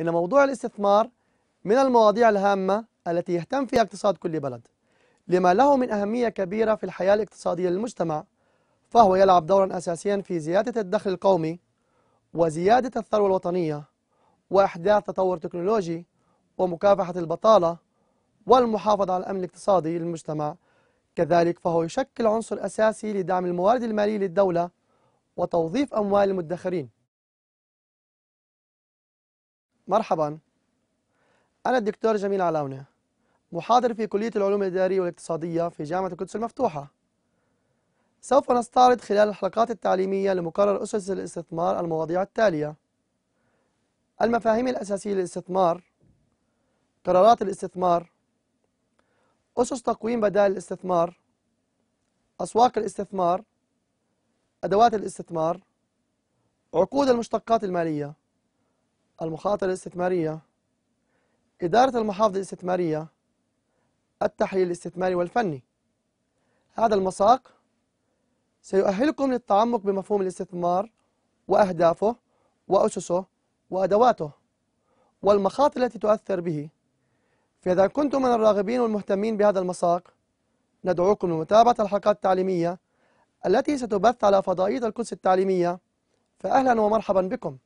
إن موضوع الاستثمار من المواضيع الهامة التي يهتم فيها اقتصاد كل بلد لما له من أهمية كبيرة في الحياة الاقتصادية للمجتمع فهو يلعب دورا أساسيا في زيادة الدخل القومي وزيادة الثروة الوطنية وإحداث تطور تكنولوجي ومكافحة البطالة والمحافظة على الأمن الاقتصادي للمجتمع. كذلك فهو يشكل عنصر أساسي لدعم الموارد المالية للدولة وتوظيف أموال المدخرين. مرحبا. أنا الدكتور جميل علاونة محاضر في كلية العلوم الإدارية والاقتصادية في جامعة القدس المفتوحة. سوف نستعرض خلال الحلقات التعليمية لمقرر أسس الاستثمار المواضيع التالية. المفاهيم الأساسية للاستثمار قرارات الاستثمار أسس تقويم بدائل الاستثمار أسواق الاستثمار أدوات الاستثمار عقود المشتقات المالية. المخاطر الاستثمارية إدارة المحافظة الاستثمارية التحليل الاستثماري والفني. هذا المساق سيؤهلكم للتعمق بمفهوم الاستثمار وأهدافه وأسسه وأدواته والمخاطر التي تؤثر به. فإذا كنتم من الراغبين والمهتمين بهذا المساق ندعوكم لمتابعة الحلقات التعليمية التي ستبث على فضائية القدس التعليمية. فأهلا ومرحبا بكم.